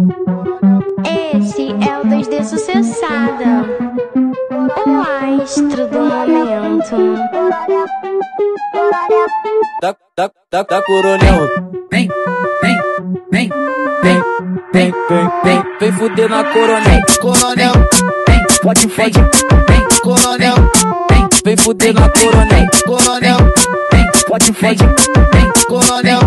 Esse é o 2D sucessada, o astro do momento. Da, da, da, da coronel. Vem, vem, vem, vem, vem, vem, vem, vem fuder na coronel. Coronel, vem, pode, pode, vem, coronel, vem, vem fuder na coronel. Coronel, vem, pode, pode, vem, coronel.